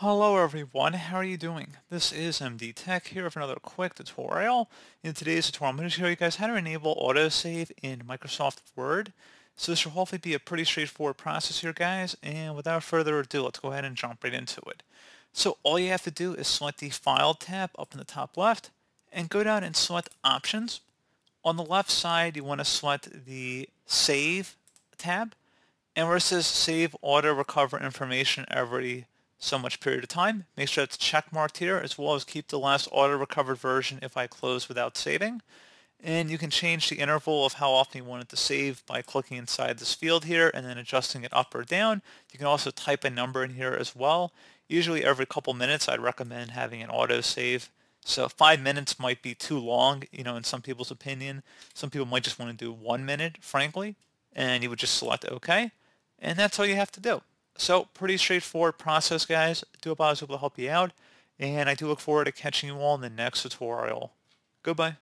Hello everyone, how are you doing? This is MD Tech here with another quick tutorial. In today's tutorial, I'm going to show you guys how to enable autosave in Microsoft Word. So this will hopefully be a pretty straightforward process here guys, and without further ado, let's go ahead and jump right into it. So all you have to do is select the File tab up in the top left, and go down and select Options. On the left side, you want to select the Save tab, and where it says Save Auto Recover Information Every so much period of time. Make sure it's check marked here as well as keep the last auto recovered version if I close without saving. And you can change the interval of how often you want it to save by clicking inside this field here and then adjusting it up or down. You can also type a number in here as well. Usually every couple minutes I'd recommend having an auto save. So five minutes might be too long, you know, in some people's opinion. Some people might just want to do one minute, frankly, and you would just select OK. And that's all you have to do. So pretty straightforward process, guys. Do hope I was able to help you out, and I do look forward to catching you all in the next tutorial. Goodbye.